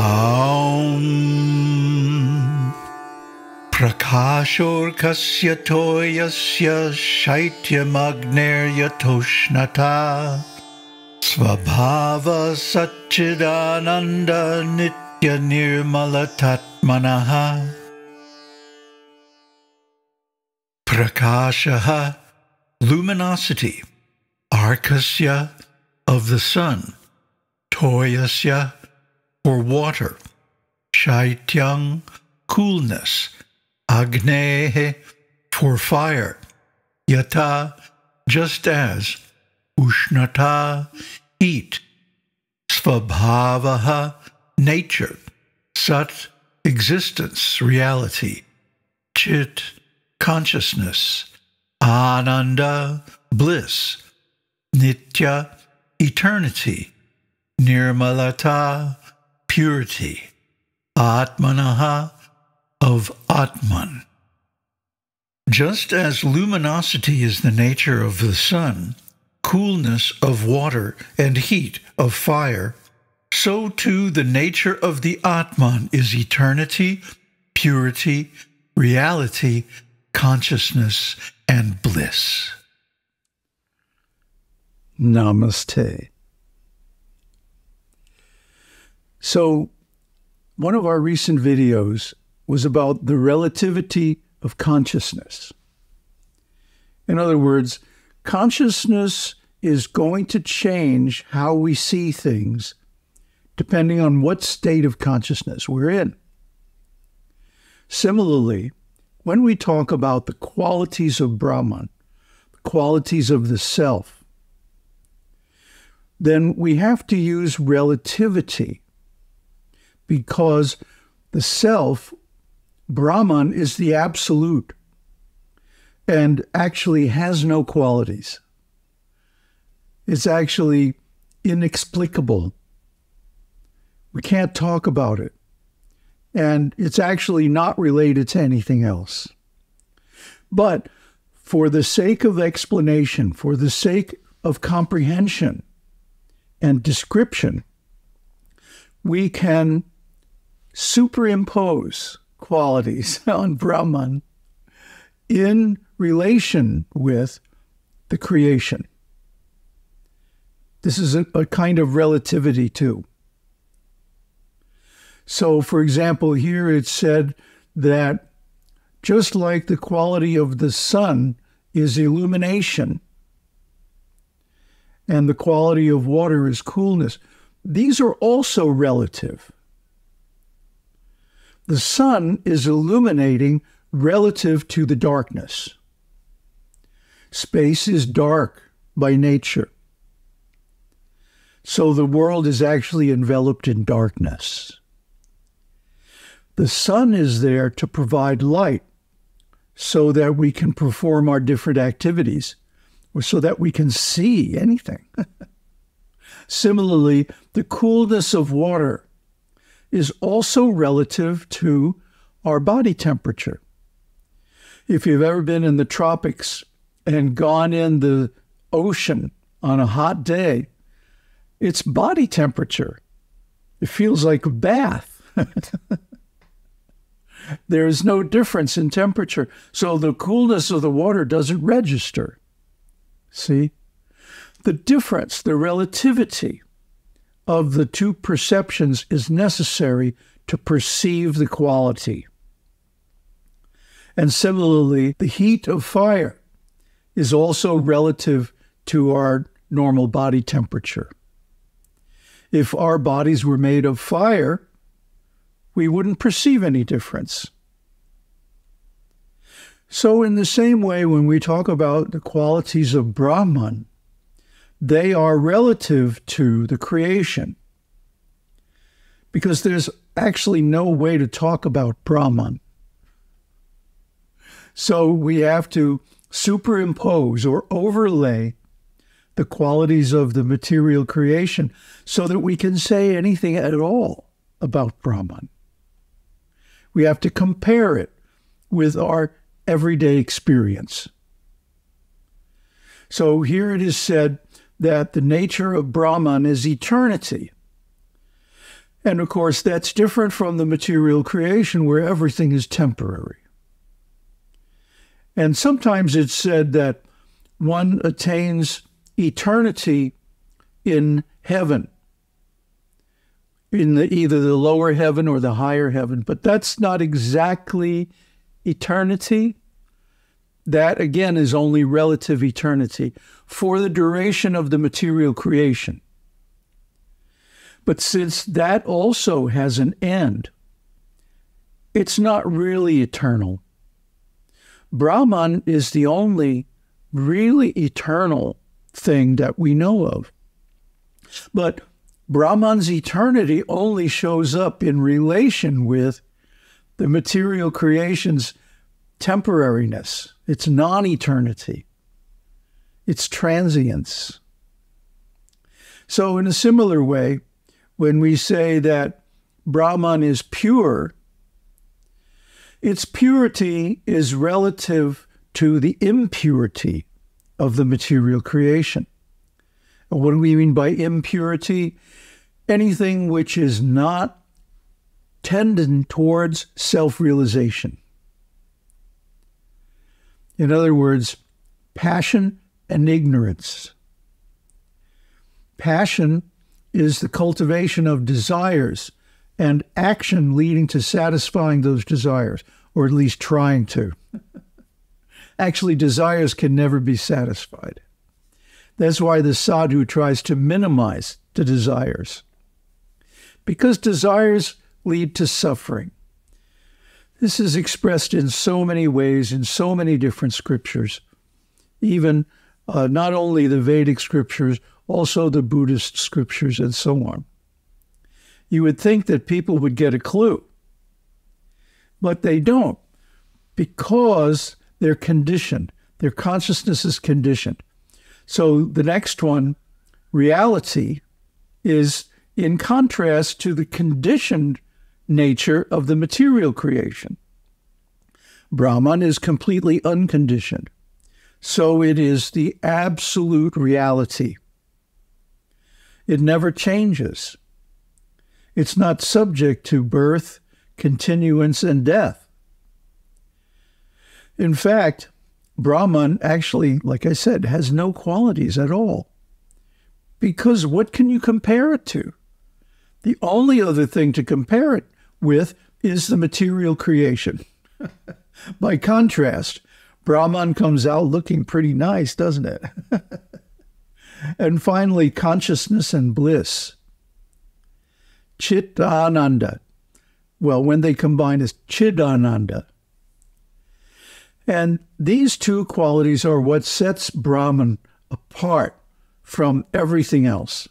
Aum Prakashorkasya toyasya shaityamagneryatoshnata Svabhava Satchidananda Nitya Nirmalatatmanaha. Prakashaha Luminosity. Arkasya of the sun. Toyasya for water, Shaityang, coolness, Agnehe, for fire, Yata, just as, Ushnata, heat, Svabhavaha, nature, Sat, existence, reality, Chit, consciousness, Ananda, bliss, Nitya, eternity, Nirmalata, purity, Atmanaha, of Atman. Just as luminosity is the nature of the sun, coolness of water, and heat of fire, so too the nature of the Atman is eternity, purity, reality, consciousness, and bliss. Namaste. So, one of our recent videos was about the relativity of consciousness. In other words, consciousness is going to change how we see things depending on what state of consciousness we're in. Similarly, when we talk about the qualities of Brahman, the qualities of the self, then we have to use relativity because the self, Brahman, is the absolute and actually has no qualities. It's actually inexplicable. We can't talk about it. And it's actually not related to anything else. But for the sake of explanation, for the sake of comprehension and description, we can superimpose qualities on Brahman in relation with the creation. This is a, a, kind of relativity, too. So, for example, here it's said that just like the quality of the sun is illumination and the quality of water is coolness, these are also relative the sun is illuminating relative to the darkness. Space is dark by nature. So the world is actually enveloped in darkness. The sun is there to provide light so that we can perform our different activities or so that we can see anything. Similarly, the coolness of water is also relative to our body temperature. If you've ever been in the tropics and gone in the ocean on a hot day, it's body temperature. It feels like a bath. there is no difference in temperature. So the coolness of the water doesn't register. See? The difference, the relativity of the two perceptions is necessary to perceive the quality. And similarly, the heat of fire is also relative to our normal body temperature. If our bodies were made of fire, we wouldn't perceive any difference. So, in the same way, when we talk about the qualities of Brahman, they are relative to the creation. Because there's actually no way to talk about Brahman. So we have to superimpose or overlay the qualities of the material creation so that we can say anything at all about Brahman. We have to compare it with our everyday experience. So here it is said that the nature of Brahman is eternity. And of course, that's different from the material creation where everything is temporary. And sometimes it's said that one attains eternity in heaven, in the, either the lower heaven or the higher heaven, but that's not exactly eternity. That again is only relative eternity for the duration of the material creation. But since that also has an end, it's not really eternal. Brahman is the only really eternal thing that we know of. But Brahman's eternity only shows up in relation with the material creation's temporariness, its non eternity, its transience. So, in a similar way, when we say that Brahman is pure, its purity is relative to the impurity of the material creation. And what do we mean by impurity? Anything which is not tending towards self realization. In other words, passion and ignorance. Passion is the cultivation of desires and action leading to satisfying those desires, or at least trying to. Actually, desires can never be satisfied. That's why the sadhu tries to minimize the desires. Because desires lead to suffering. This is expressed in so many ways in so many different scriptures, even uh, not only the Vedic scriptures, also the Buddhist scriptures, and so on. You would think that people would get a clue, but they don't because they're conditioned. Their consciousness is conditioned. So the next one, reality, is in contrast to the conditioned nature of the material creation. Brahman is completely unconditioned. So it is the absolute reality. It never changes. It's not subject to birth, continuance, and death. In fact, Brahman actually, like I said, has no qualities at all. Because what can you compare it to? The only other thing to compare it with is the material creation. By contrast, Brahman comes out looking pretty nice, doesn't it? And finally, consciousness and bliss. Chitananda. Well, when they combine as Chidananda. And these two qualities are what sets Brahman apart from everything else,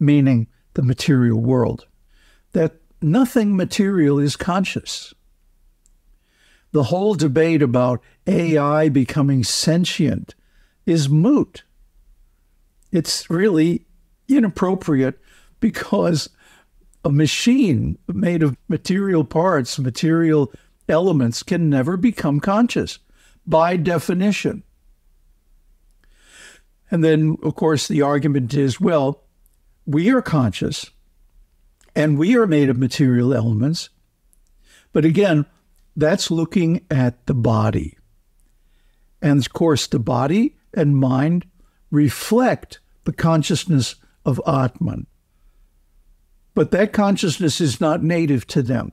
meaning the material world. Nothing material is conscious. The whole debate about AI becoming sentient is moot it's really inappropriate because a machine made of material parts, material elements, can never become conscious by definition. And then, of course, the argument is well, we are conscious and we are made of material elements. But again, that's looking at the body. And of course, the body and mind reflect the consciousness of Atman. But that consciousness is not native to them.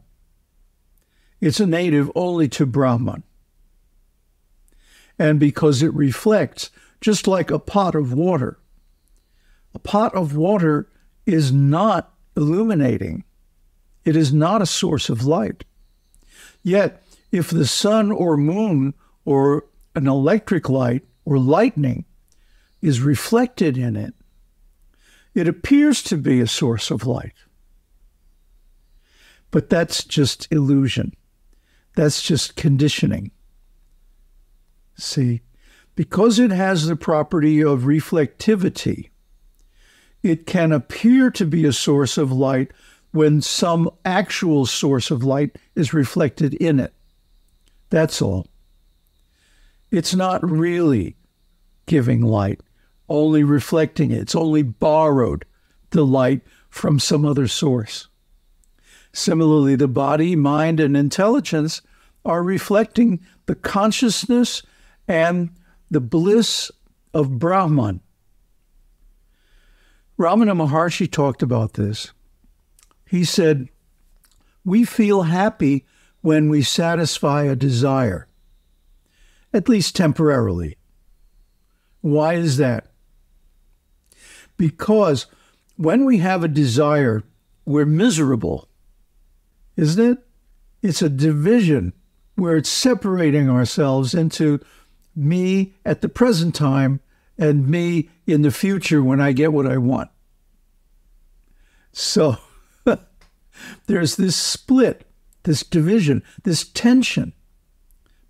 It's a native only to Brahman. And because it reflects, just like a pot of water, a pot of water is not illuminating. It is not a source of light. Yet, if the sun or moon or an electric light or lightning is reflected in it, it appears to be a source of light. But that's just illusion. That's just conditioning. See, because it has the property of reflectivity, it can appear to be a source of light when some actual source of light is reflected in it. That's all. It's not really giving light only reflecting it. It's only borrowed the light from some other source. Similarly, the body, mind, and intelligence are reflecting the consciousness and the bliss of Brahman. Ramana Maharshi talked about this. He said, We feel happy when we satisfy a desire, at least temporarily. Why is that? Because when we have a desire, we're miserable, isn't it? It's a division where it's separating ourselves into me at the present time and me in the future when I get what I want. So there's this split, this division, this tension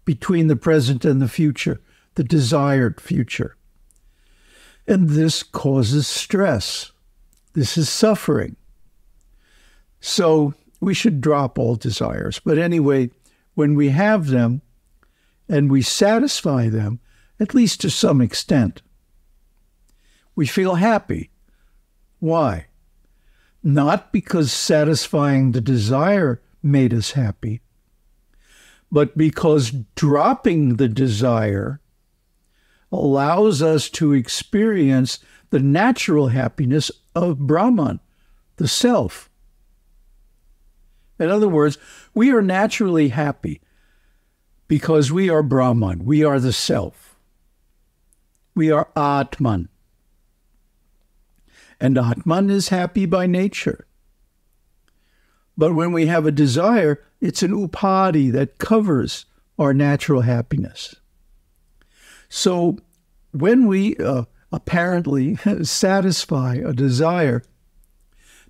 between the present and the future, the desired future. And this causes stress. This is suffering. So we should drop all desires. But anyway, when we have them and we satisfy them, at least to some extent, we feel happy. Why? Not because satisfying the desire made us happy, but because dropping the desire allows us to experience the natural happiness of Brahman, the self. In other words, we are naturally happy because we are Brahman, we are the self. We are Atman. And Atman is happy by nature. But when we have a desire, it's an upadhi that covers our natural happiness. So when we uh, apparently satisfy a desire,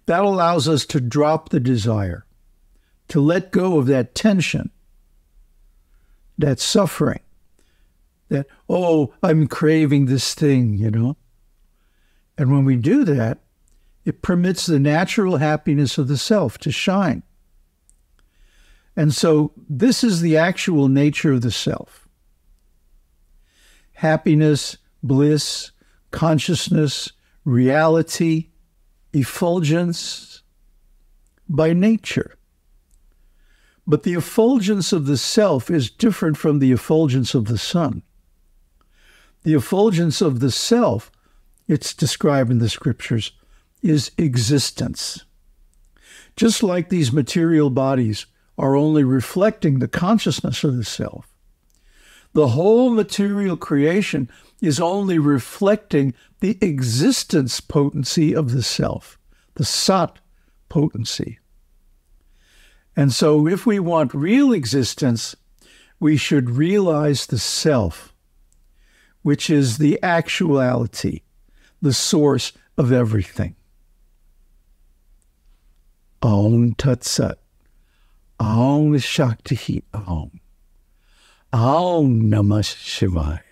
that allows us to drop the desire to let go of that tension, that suffering, that, oh, I'm craving this thing, you know. And when we do that, it permits the natural happiness of the self to shine. And so this is the actual nature of the self happiness, bliss, consciousness, reality, effulgence by nature. But the effulgence of the self is different from the effulgence of the sun. The effulgence of the self, it's described in the scriptures, is existence. Just like these material bodies are only reflecting the consciousness of the self, the whole material creation is only reflecting the existence potency of the self, the sat potency. And so, if we want real existence, we should realize the self, which is the actuality, the source of everything. Om Tat Sat. Om Shakti Om. Om Namah Shivaya.